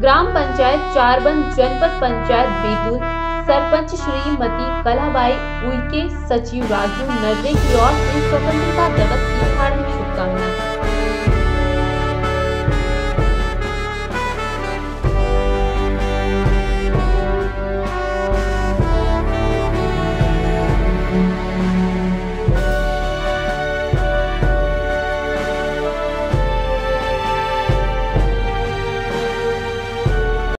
ग्राम पंचायत चारबन जनपद पंचायत बेतुल सरपंच श्रीमती कलाबाई उइके, सचिव राजू नर्रे की ओर से स्वतंत्रता दिवस की